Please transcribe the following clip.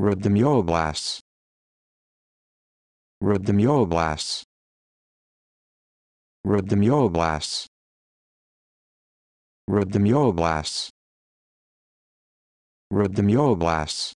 Rhodymyoblasts. Rhodymyoblasts. Rhodymyoblasts. Rhodymyoblasts. Rhodymyoblasts.